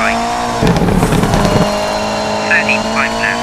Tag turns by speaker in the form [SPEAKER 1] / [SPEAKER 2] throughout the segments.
[SPEAKER 1] right. 30.9.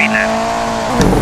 [SPEAKER 1] China.